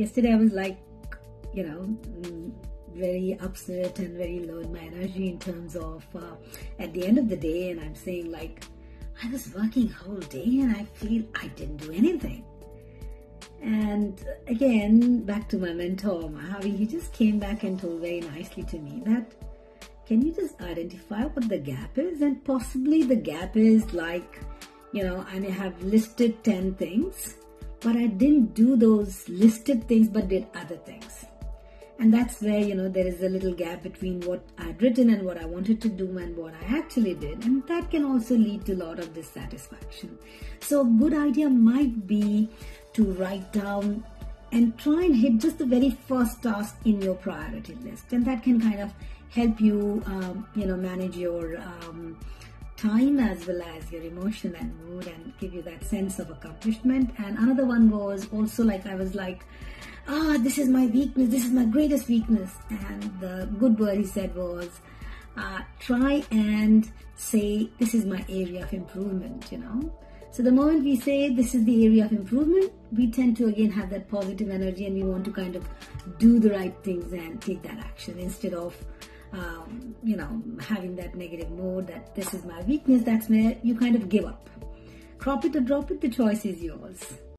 yesterday I was like, you know, mm, very upset and very low in my energy in terms of uh, at the end of the day, and I'm saying like, I was working whole day and I feel I didn't do anything. And again, back to my mentor, Mahavi, he just came back and told very nicely to me that can you just identify what the gap is? And possibly the gap is like, you know, I may have listed 10 things, but I didn't do those listed things but did other things. And that's where, you know, there is a little gap between what I'd written and what I wanted to do and what I actually did. And that can also lead to a lot of dissatisfaction. So a good idea might be to write down and try and hit just the very first task in your priority list. And that can kind of help you, um, you know, manage your um, time as well as your emotion and mood and give you that sense of accomplishment. And another one was also like, I was like, ah, this is my weakness, this is my greatest weakness. And the good word he said was, uh, try and say, this is my area of improvement, you know. So the moment we say this is the area of improvement, we tend to again have that positive energy and we want to kind of do the right things and take that action instead of um, you know having that negative mood that this is my weakness. That's where you kind of give up. Crop it or drop it. The choice is yours.